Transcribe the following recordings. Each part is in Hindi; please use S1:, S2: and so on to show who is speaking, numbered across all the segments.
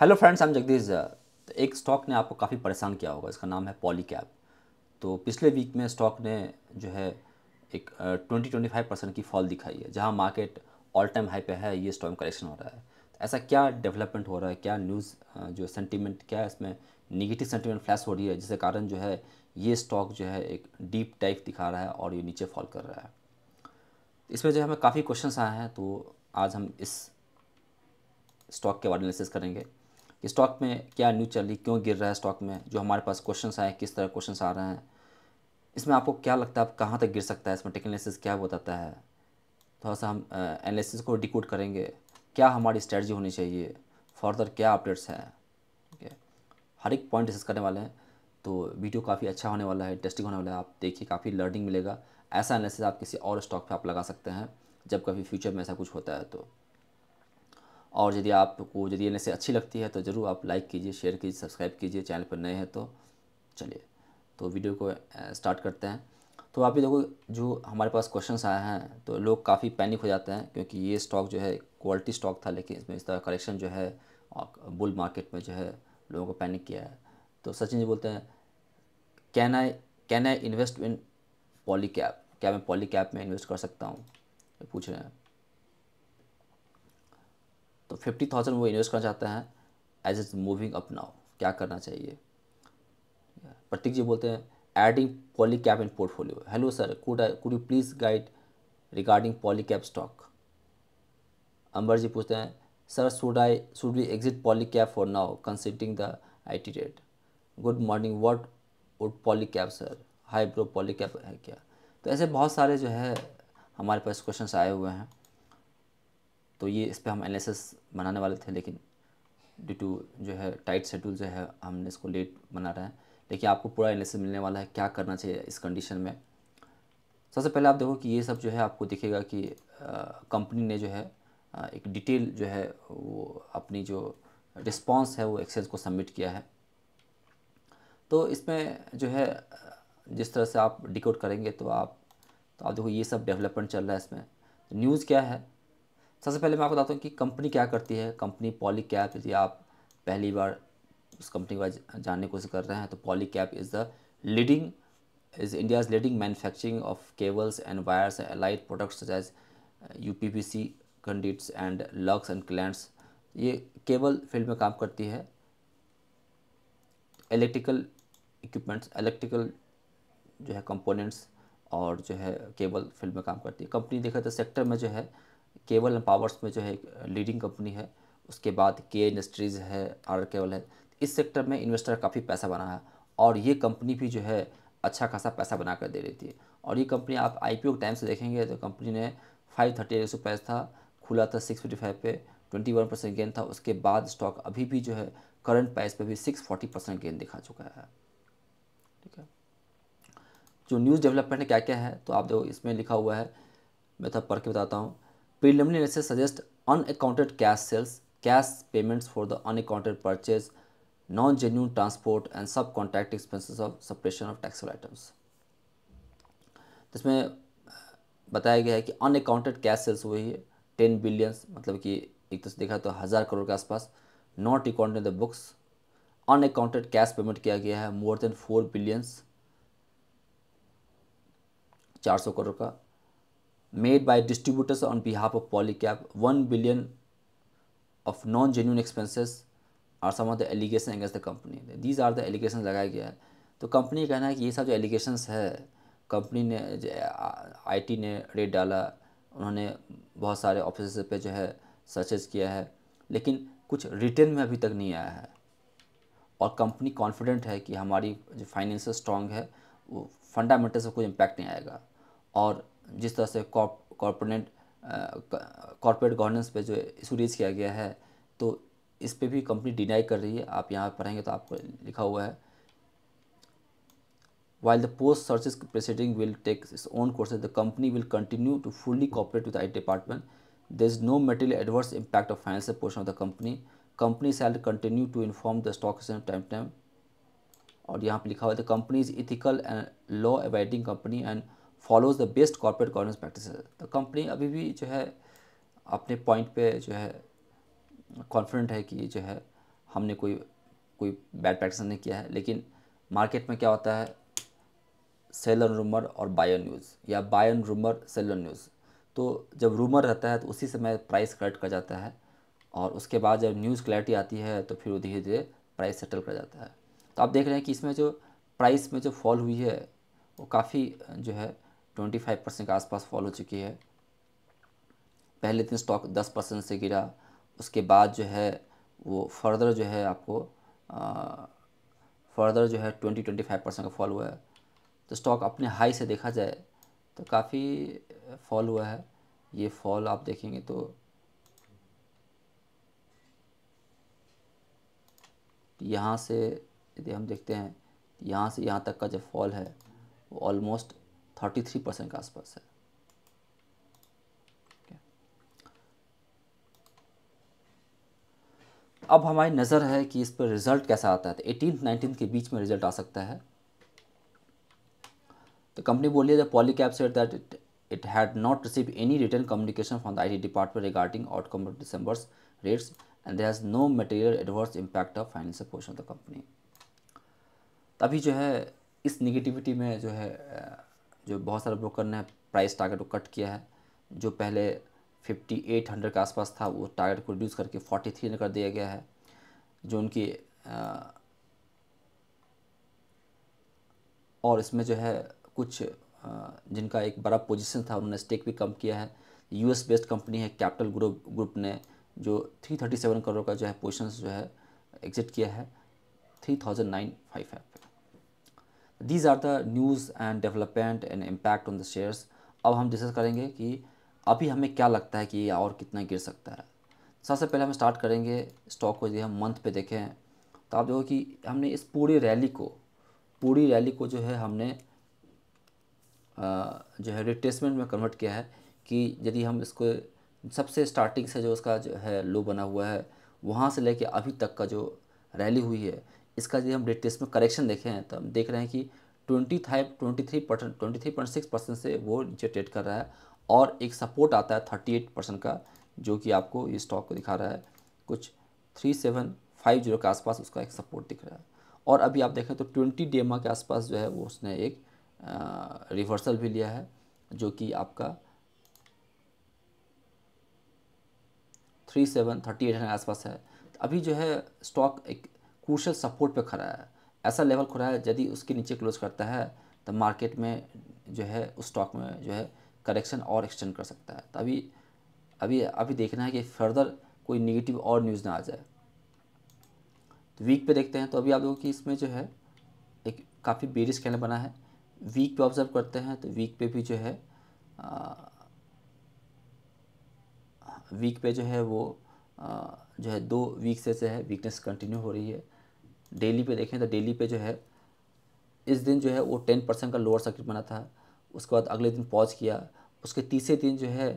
S1: हेलो फ्रेंड्स हम जगदीश तो एक स्टॉक ने आपको काफ़ी परेशान किया होगा, इसका नाम है पॉली पॉलीकैप तो पिछले वीक में स्टॉक ने जो है एक ट्वेंटी ट्वेंटी फाइव परसेंट की फॉल दिखाई है, जहाँ मार्केट ऑल टाइम हाई पे है, ये स्टॉक करेक्शन हो रहा है। तो ऐसा क्या डेवलपमेंट हो रहा है, क्या न्यूज़ जो सेंटीमेंट क्या है इसमें निगेटिव सेंटीमेंट फ्लैश हो रही है, जिसके कारण जो है ये स्टॉक जो है एक डीप टाइप दिखा रहा है और ये नीचे फॉल कर रहा है। इसमें जो हमें काफ़ी क्वेश्चन आए हैं तो आज हम इस स्टॉक के बारे में करेंगे। कि स्टॉक में क्या न्यूज़ चल रही, क्यों गिर रहा है स्टॉक में, जो हमारे पास क्वेश्चन आए, किस तरह क्वेश्चन आ रहे हैं। इसमें आपको क्या लगता है आप कहाँ तक गिर सकता है, इसमें टेक्निक क्या बताता है? थोड़ा सा हम एनालिसिस को डिकोड करेंगे। क्या हमारी स्ट्रेटजी होनी चाहिए? फर्दर क्या अपडेट्स हैं? है हर एक पॉइंट डिस्कस करने वाले हैं तो वीडियो काफ़ी अच्छा होने वाला है इंटरेस्टिंग होने वाला है। आप देखिए, काफ़ी लर्निंग मिलेगा। ऐसा एनालिसिस आप किसी और स्टॉक पे आप लगा सकते हैं, जब कभी फ्यूचर में ऐसा कुछ होता है तो। और यदि आपको यदि एन अच्छी लगती है तो ज़रूर आप लाइक कीजिए शेयर कीजिए सब्सक्राइब कीजिए चैनल पर नए हैं तो चलिए तो वीडियो को स्टार्ट करते हैं। तो आप भी देखो, जो हमारे पास क्वेश्चंस आए हैं तो लोग काफ़ी पैनिक हो जाते हैं क्योंकि ये स्टॉक जो है क्वालिटी स्टॉक था, लेकिन इसमें इस तरह करेक्शन जो है बुल मार्केट में जो है लोगों को पैनिक किया है। तो सचिन जी बोलते हैं can I can I invest in Polycab क्या मैं पॉली कैप में इन्वेस्ट कर सकता हूँ? पूछ रहे हैं। तो फिफ्टी थाउज़ेंड वो इन्वेस्ट करना चाहते हैं age is moving up now क्या करना चाहिए? प्रतीक जी बोलते हैं adding Polycab in portfolio hello sir could could you please guide regarding Polycab stock Amber ji पूछते हैं sir should I should we exit Polycab for now considering the I T raid good morning what would Polycab sir hi bro Polycab है क्या? तो ऐसे बहुत सारे जो है, हमारे पास क्वेश्चन आए हुए हैं। तो ये इस पर हम एनालिसिस बनाने वाले थे लेकिन ड्यू टू जो है टाइट शेड्यूल जो है हमने इसको लेट बना रहे हैं। लेकिन आपको पूरा एनालिसिस मिलने वाला है क्या करना चाहिए इस कंडीशन में। सबसे पहले आप देखो कि ये सब जो है आपको दिखेगा कि कंपनी ने जो है आ, एक डिटेल जो है वो अपनी जो रिस्पॉन्स है वो एक्सेल को सबमिट किया है। तो इसमें जो है जिस तरह से आप डिकोड करेंगे तो आप तो आप देखो ये सब डेवलपमेंट चल रहा है इसमें। न्यूज़ क्या है? सबसे पहले मैं आपको बताता हूँ कि कंपनी क्या करती है। कंपनी पॉली कैप, यदि आप पहली बार उस कंपनी के बारे जानने की कोशिश कर रहे हैं तो Polycab is the leading, is India's leading manufacturing of cables and wires allied products as U P P C conduits and locks and glands. ये केबल फ़ील्ड में काम करती है। इलेक्ट्रिकल इक्विपमेंट्स, इलेक्ट्रिकल जो है कंपोनेंट्स और जो है केबल फ़ील्ड में काम करती है। कंपनी देखा तो सेक्टर में जो है केबल एंड पावर्स में जो है लीडिंग कंपनी है, उसके बाद के इंडस्ट्रीज़ है आर केवल है, इस सेक्टर में इन्वेस्टर काफ़ी पैसा बना है और ये कंपनी भी जो है अच्छा खासा पैसा बना कर दे रही थी और ये कंपनी आप आईपीओ के टाइम से देखेंगे तो कंपनी ने फाइव थर्टी एट प्राइस था खुला था सिक्स फिफ्टी फाइव पे ट्वेंटी वन परसेंट गेन था, उसके बाद स्टॉक अभी भी जो है करंट प्राइस पे भी सिक्स फोर्टी परसेंट गेन दिखा चुका है। ठीक है? जो न्यूज़ डेवलपमेंट क्या क्या है तो आप देखो, इसमें लिखा हुआ है, मैं तो पढ़ के बताता हूँ। Preliminary analysis suggest unaccounted cash sales cash payments for the unaccounted purchase non genuine transport and sub contract expenses of separation of tax items इसमें बताया गया है कि अन अकाउंटेड कैश सेल्स हुई है टेन बिलियंस मतलब कि एक तो देखा तो हज़ार करोड़ के आसपास not accounted the books unaccounted cash payment किया गया है मोर देन फोर बिलियंस चार सौ करोड़ का। Made by distributors on behalf of Polycap 1 billion of non-genuine expenses are some of the allegations against the company. These are the allegations लगाया गया है। तो कंपनी कहना है कि ये सब जो एलिगेशंस है कंपनी ने आईटी ने रेड डाला, उन्होंने बहुत सारे ऑफ़िस पे जो है सर्चेज किया है, लेकिन कुछ रिटर्न में अभी तक नहीं आया है। और कंपनी कॉन्फिडेंट है कि हमारी जो फाइनेंशियल स्ट्रॉन्ग है, वो फंडामेंटल से कोई इम्पैक्ट नहीं आएगा। और जिस तरह से कॉर्पोरेट कॉर्पोरेट गवर्नेंस पे जो इशू रेज किया गया है तो इस पर भी कंपनी डिनाई कर रही है। आप यहाँ पढ़ेंगे तो आपको लिखा हुआ है while the post service proceeding will take own course the company will continue to fully cooperate with I department there is no material adverse impact of financial portion of the company company shall continue to inform the stock exchange time time और यहाँ पर लिखा हुआ है the company is ethical and law abiding company and follows the best corporate governance practice तो कंपनी अभी भी जो है, अपने पॉइंट पे जो है कॉन्फिडेंट है कि जो है, हमने कोई कोई बैड प्रैक्टिस नहीं किया है। लेकिन मार्केट में क्या होता है? सेल सेलर रूमर और बायर न्यूज़ या buy in rumour seller news तो जब रूमर रहता है तो उसी समय प्राइस करेक्ट कर जाता है और उसके बाद जब न्यूज़ क्लैरिटी आती है तो फिर वो धीरे धीरे प्राइस सेटल कर जाता है। तो आप देख रहे हैं कि इसमें जो प्राइस में जो फॉल हुई है, वो काफ़ी जो है ट्वेंटी फाइव परसेंट के आसपास फॉल हो चुकी है। पहले दिन स्टॉक दस परसेंट से गिरा, उसके बाद जो है वो फर्दर जो है आपको फर्दर जो है ट्वेंटी ट्वेंटी फाइव परसेंट का फॉल हुआ है। तो स्टॉक अपने हाई से देखा जाए तो काफ़ी फॉल हुआ है। ये फॉल आप देखेंगे तो यहाँ से यदि हम देखते हैं, यहाँ से यहाँ तक का जो फॉल है वो ऑलमोस्ट थर्टी थ्री परसेंट के आसपास है। अब हमारी नज़र है कि इस पर रिज़ल्ट कैसा आता है। तो एटीन नाइनटीन के बीच में रिज़ल्ट आ सकता है। तो कंपनी बोली है Polycab said that it it had not receive any return communication from the I T department regarding outcome of disburse rates and there has no material adverse impact of financial portion of the company तभी जो है, इस निगेटिविटी में जो है जो बहुत सारे ब्रोकर ने प्राइस टारगेट को कट किया है, जो पहले फिफ्टी एट हंड्रेड के आसपास था, वो टारगेट को रिड्यूस करके फोर्टी थ्री कर दिया गया है, जो उनकी और इसमें जो है कुछ जिनका एक बड़ा पोजीशन था, उन्होंने स्टेक भी कम किया है। यूएस बेस्ड कंपनी है कैपिटल ग्रुप ग्रुप ने जो 337 करोड़ का जो है पोजिशन जो है एग्जिट किया है three thousand nine five five these are the news and development and impact on the shares अब हम डिस्कस करेंगे कि अभी हमें क्या लगता है कि ये और कितना गिर सकता है। सबसे पहले हम स्टार्ट करेंगे स्टॉक को, यदि हम मंथ पे देखें तो आप देखो कि हमने इस पूरी रैली को, पूरी रैली को जो है हमने जो है रिट्रेसमेंट में कन्वर्ट किया है कि यदि हम इसको सबसे स्टार्टिंग से जो उसका जो है लो बना हुआ है, वहाँ से लेके अभी तक का जो रैली हुई है इसका यदि हम डेट टेस्ट में करेक्शन देखें तो हम देख रहे हैं कि twenty five twenty three percent twenty three point six percent से वो नीचे ट्रेड कर रहा है और एक सपोर्ट आता है थर्टी एट परसेंट का जो कि आपको ये स्टॉक को दिखा रहा है। कुछ थ्री सेवन फाइव ज़ीरो के आसपास उसका एक सपोर्ट दिख रहा है। और अभी आप देखें तो ट्वेंटी डेमा के आसपास जो है वो उसने एक आ, रिवर्सल भी लिया है जो कि आपका थ्री सेवन थर्टी एट के आसपास है। अभी जो है स्टॉक एक क्रूशल सपोर्ट पे खड़ा है। ऐसा लेवल खुला है यदि उसके नीचे क्लोज करता है तो मार्केट में जो है उस स्टॉक में जो है करेक्शन और एक्सटेंड कर सकता है। तो अभी अभी अभी देखना है कि फर्दर कोई निगेटिव और न्यूज़ ना आ जाए। तो वीक पे देखते हैं तो अभी आप लोगों की इसमें जो है एक काफ़ी बेरिस कैंडल बना है। वीक पे ऑब्ज़र्व करते हैं तो वीक पे भी जो है आ, वीक पे जो है वो आ, जो है दो वीक से जो है वीकनेस कंटिन्यू हो रही है। डेली पे देखें तो डेली पे जो है, इस दिन जो है वो टेन परसेंट का लोअर सर्किट बना था। उसके बाद अगले दिन पॉज किया। उसके तीसरे दिन जो है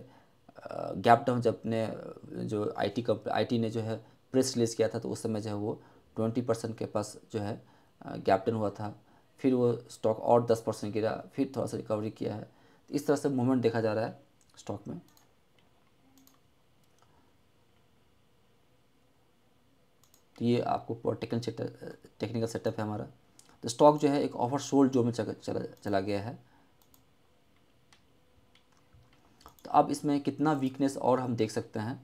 S1: गैप डाउन जब ने जो आईटी कंप आईटी ने जो है प्रेस रिलीज़ किया था तो उस समय जो है वो ट्वेंटी परसेंट के पास जो है गैप डाउन हुआ था। फिर वो स्टॉक और दस परसेंट गिरा। फिर थोड़ा सा रिकवरी किया है। तो इस तरह से मूवमेंट देखा जा रहा है स्टॉक में। तो ये आपको टेक्निकल सेटअप टेक्निकल सेटअप है हमारा। तो स्टॉक जो है एक ऑफ़र सोल्ड जो में चला चला गया है। तो अब इसमें कितना वीकनेस और हम देख सकते हैं।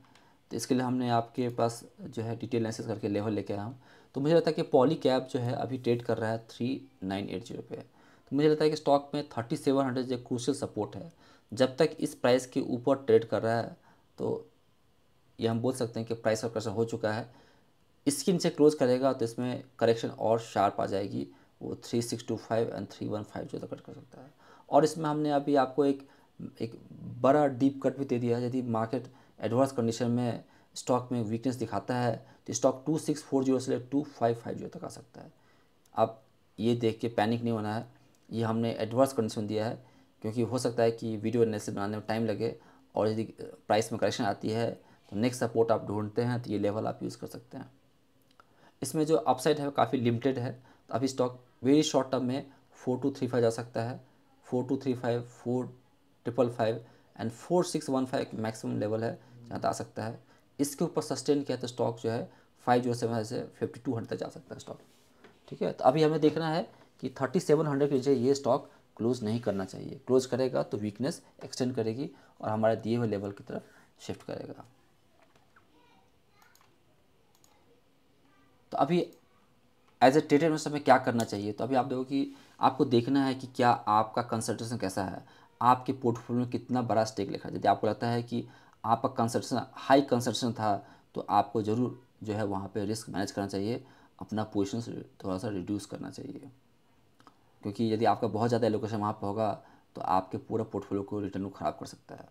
S1: तो इसके लिए हमने आपके पास जो है डिटेल एनालिसिस करके लेवल लेके आया हूँ। तो मुझे लगता है कि पॉली कैप जो है अभी ट्रेड कर रहा है थ्री नाइन एट ज़ीरो पे। तो मुझे लगता है कि स्टॉक में थर्टी सेवन हंड्रेड जो क्रूशल सपोर्ट है, जब तक इस प्राइस के ऊपर ट्रेड कर रहा है तो ये हम बोल सकते हैं कि प्राइस का करेक्शन हो चुका है। इसके नीचे क्लोज करेगा तो इसमें करेक्शन और शार्प आ जाएगी। वो three six two five and three one five जो तक कर सकता है। और इसमें हमने अभी आपको एक एक बड़ा डीप कट भी दे दिया है, यदि मार्केट एडवर्स कंडीशन में स्टॉक में वीकनेस दिखाता है तो stock two six four zero से टू फाइव फाइव ज़ीरो तक आ सकता है। अब ये देख के पैनिक नहीं होना है। ये हमने एडवर्स कंडीशन दिया है, क्योंकि हो सकता है कि वीडियो एनालिसिस बनाने में टाइम लगे और यदि प्राइस में करेक्शन आती है तो नेक्स्ट सपोर्ट आप ढूंढते हैं तो ये लेवल आप यूज़ कर सकते हैं। इसमें जो अपसाइड है, काफ़ी लिमिटेड है। तो अभी स्टॉक वेरी शॉर्ट टर्म में फोर टू थ्री फाइव जा सकता है। Four two three five four triple five and four six one five maximum level है, जहाँ आ सकता है। इसके ऊपर सस्टेन किया तो स्टॉक जो है फाइव ज़ीरो सेवन से फिफ्टी टू हंड्रेड तक जा सकता है स्टॉक ठीक है? तो अभी हमें देखना है कि थर्टी सेवन हंड्रेड के नीचे ये स्टॉक क्लोज नहीं करना चाहिए। क्लोज करेगा तो वीकनेस एक्सटेंड करेगी और हमारे दिए हुए लेवल की तरफ़ शिफ्ट करेगा। तो अभी एज ए ट्रेडर में क्या करना चाहिए? तो अभी आप देखो कि आपको देखना है कि क्या आपका कंसल्टेशन कैसा है। आपके पोर्टफोलियो में कितना बड़ा स्टेक लिखा है। यदि आपको लगता है कि आपका कंसल्टेशन हाई कंसल्टेशन था तो आपको ज़रूर जो है वहाँ पे रिस्क मैनेज करना चाहिए। अपना पोजिशन थोड़ा सा रिड्यूस करना चाहिए। क्योंकि यदि आपका बहुत ज़्यादा एलोकेशन वहाँ पर होगा तो आपके पूरा पोर्टफोलियो को रिटर्न को ख़राब कर सकता है।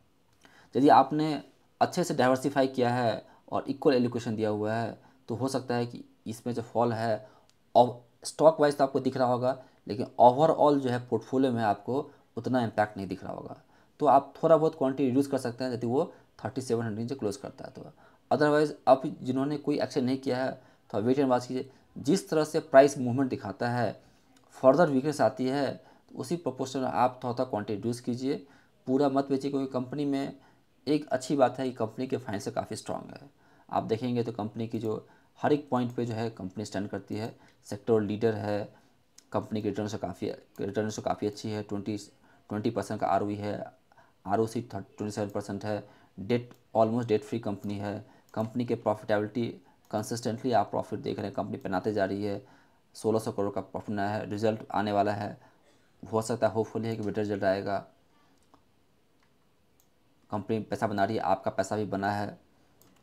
S1: यदि आपने अच्छे से डाइवर्सिफाई किया है और इक्वल एलोकेशन दिया हुआ है तो हो सकता है कि इसमें जो फॉल है और स्टॉक वाइज तो आपको दिख रहा होगा, लेकिन ओवरऑल जो है पोर्टफोलियो में आपको उतना इम्पैक्ट नहीं दिख रहा होगा। तो आप थोड़ा बहुत क्वांटिटी रिड्यूस कर सकते हैं यदि वो थर्टी सेवन हंड्रेड से क्लोज करता है तो। अदरवाइज़ अब जिन्होंने कोई एक्शन नहीं किया है तो वेट एंड वॉच कीजिए। जिस तरह से प्राइस मूवमेंट दिखाता है फर्दर वीकनेस आती है तो उसी प्रोपोर्शन में आप थोड़ा क्वान्टिटी रिड्यूस कीजिए। पूरा मत बेचिए, क्योंकि कंपनी में एक अच्छी बात है कि कंपनी के फाइनेंस काफ़ी स्ट्रांग है। आप देखेंगे तो कंपनी की जो हर एक पॉइंट पे जो है कंपनी स्टैंड करती है। सेक्टर लीडर है। कंपनी की रिटर्न काफ़ी रिटर्न काफ़ी अच्छी है। ट्वेंटी ट्वेंटी परसेंट का आर है। R O C twenty seven percent है। Debt almost debt free company है। कंपनी के प्रॉफिटेबिलिटी कंसिस्टेंटली आप प्रॉफिट देख रहे हैं। कंपनी बनाते जा रही है। सोलह सौ करोड़ का प्रॉफिट नया है। रिज़ल्ट आने वाला है। हो सकता है होपफुली है कि बेटर रिज़ल्ट आएगा। कंपनी पैसा बना रही है। आपका पैसा भी बना है।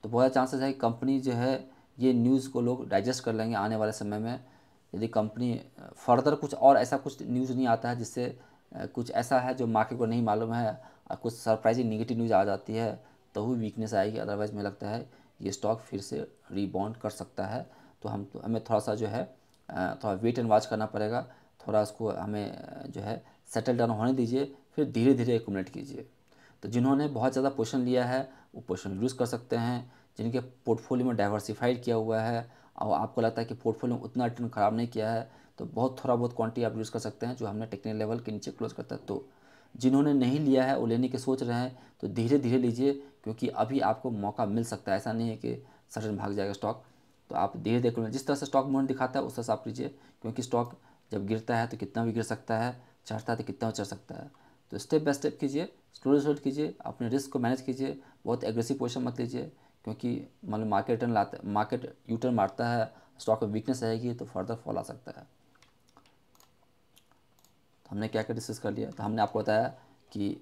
S1: तो बहुत चांसेस है कि कंपनी जो है, ये न्यूज़ को लोग डाइजेस्ट कर लेंगे आने वाले समय में। यदि कंपनी, फर्दर कुछ और ऐसा कुछ न्यूज़ नहीं आता है जिससे कुछ ऐसा है जो मार्केट को नहीं मालूम है और कुछ सरप्राइजिंग निगेटिव न्यूज़ आ जाती है तो भी वीकनेस आएगी। अदरवाइज़ मुझे लगता है ये स्टॉक फिर से रीबाउंड कर सकता है। तो हम तो हमें थोड़ा सा जो है थोड़ा वेट एंड वॉच करना पड़ेगा। थोड़ा उसको हमें जो है सेटल डाउन होने दीजिए, फिर धीरे धीरे एकुमुलेट कीजिए। तो जिन्होंने बहुत ज़्यादा पोषण लिया है, वो पोषण यूज़ कर सकते हैं। जिनके पोर्टफोलियो में डाइवर्सिफाइड किया हुआ है, और आपको लगता है कि पोर्टफोलियो में उतना रिटर्न ख़राब नहीं किया है तो बहुत थोड़ा बहुत क्वांटिटी आप यूज़ कर सकते हैं जो हमने टेक्निकल लेवल के नीचे क्लोज करता है। तो जिन्होंने नहीं लिया है, वो लेने की सोच रहे हैं तो धीरे धीरे लीजिए, क्योंकि अभी आपको मौका मिल सकता है। ऐसा नहीं है कि सडन भाग जाएगा स्टॉक तो आप धीरे धीरे जिस तरह से स्टॉक मूवमेंट दिखाता है, उस तरह से आप लीजिए, क्योंकि स्टॉक जब गिरता है तो कितना भी गिर सकता है, चढ़ता है तो कितना चढ़ सकता है। तो स्टेप बाय स्टेप कीजिए स्लो स्लो कीजिए, अपने रिस्क को मैनेज कीजिए, बहुत एग्रेसिव पोजिशन मत लीजिए, क्योंकि मान लो मार्केट रिटर्न लाता मार्केट यू टर्न मारता है स्टॉक में वीकनेस आएगी तो फर्दर फॉल आ सकता है। तो हमने क्या क्या डिस्कस कर लिया? तो हमने आपको बताया कि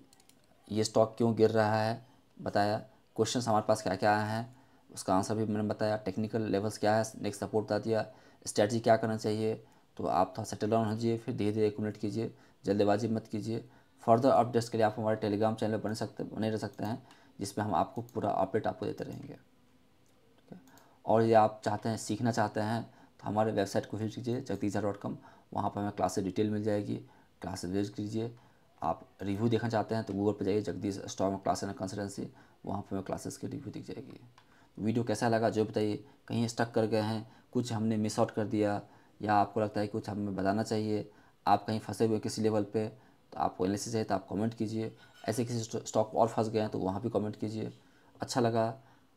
S1: ये स्टॉक क्यों गिर रहा है, बताया क्वेश्चन हमारे पास क्या क्या आए हैं, उसका आंसर भी मैंने बताया टेक्निकल लेवल्स क्या है नेक्स्ट सपोर्ट बता दिया स्ट्रैटी क्या करना चाहिए तो आप थोड़ा सेटल डाउन कीजिए फिर धीरे धीरे एकट कीजिए, जल्दबाजी मत कीजिए फर्दर अपडेट्स के लिए आप हमारे टेलीग्राम चैनल पर बने सकते, बने रह सकते हैं, जिसमें हम आपको पूरा अपडेट आपको देते रहेंगे। ठीक है? और यदि आप चाहते हैं, सीखना चाहते हैं तो हमारे वेबसाइट को विज़िट कीजिए जगदीजा डॉट कॉम, वहाँ पर हमें क्लासेस डिटेल मिल जाएगी। क्लासेस विज़िट कीजिए, आप रिव्यू देखना चाहते हैं तो गूगल पर जाइए, Jagdish stock class and consultancy, वहाँ पर हमें क्लासेस की रिव्यू दिख जाएगी। वीडियो कैसा लगा, जो बताइए, कहीं स्टक कर गए हैं, कुछ हमने मिस आउट कर दिया, या आपको लगता है कुछ हमें बताना चाहिए, आप कहीं फंसे हुए किसी लेवल पे तो आपको एनालिसिस चाहिए तो आप कमेंट कीजिए। ऐसे किसी स्टॉक और फंस गए हैं तो वहाँ भी कमेंट कीजिए। अच्छा लगा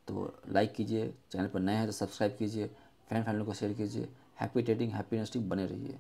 S1: तो लाइक कीजिए। चैनल पर नए हैं तो सब्सक्राइब कीजिए। फ्रेंड फैमिली को शेयर कीजिए। हैप्पी ट्रेडिंग हैप्पी इन्वेस्टिंग बने रहिए।